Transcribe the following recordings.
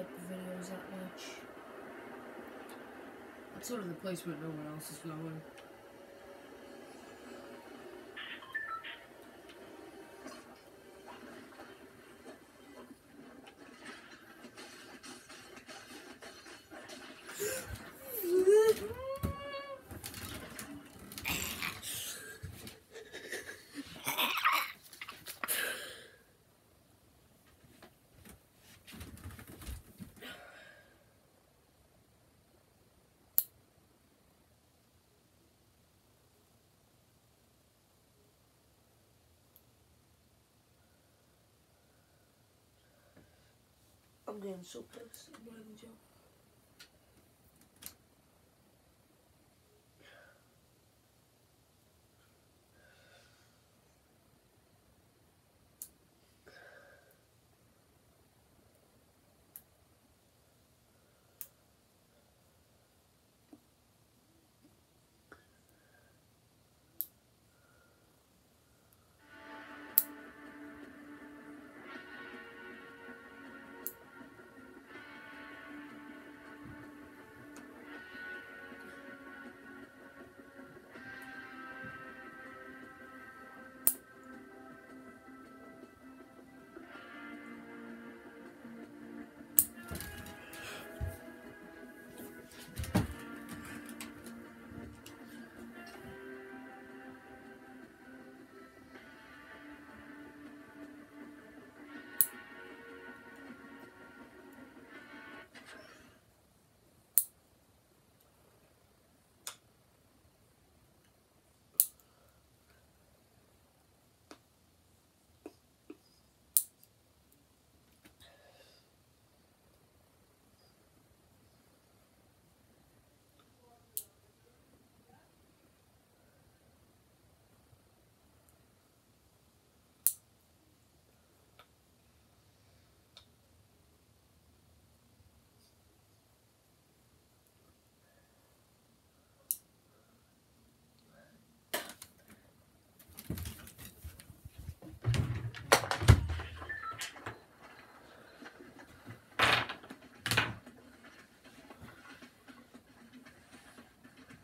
type of videos that much. That's sort of the place where no one else is going. I'm getting so pissed. I'm not even joking.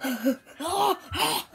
Oh, jeez, that hurts.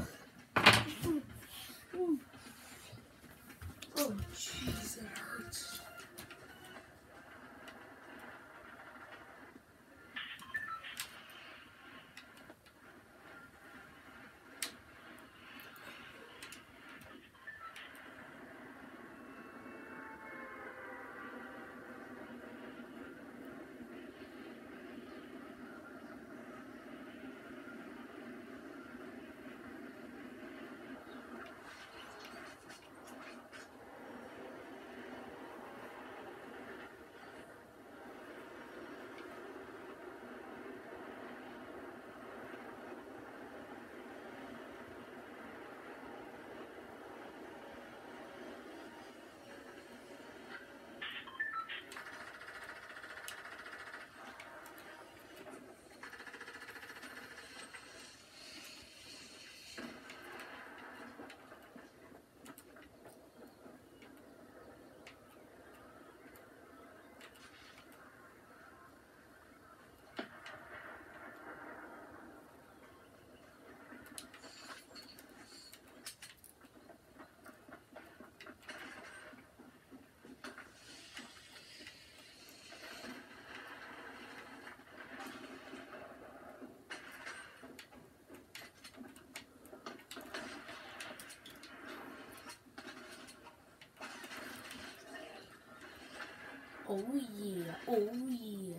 Oh yeah, oh yeah.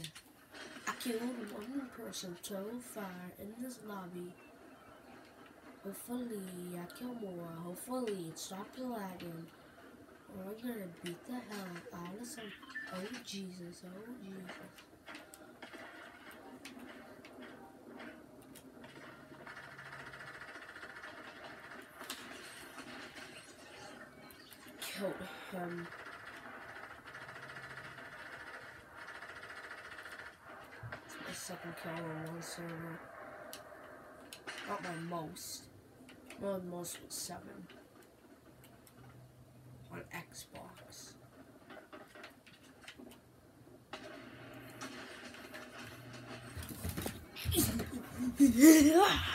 I killed one person so far in this lobby. Hopefully I kill more. Hopefully it stops lagging. Or I'm gonna beat the hell out of some Oh Jesus, oh Jesus. Killed him. the second kill on one server. Not my most. My most was seven. On Xbox. Yeah.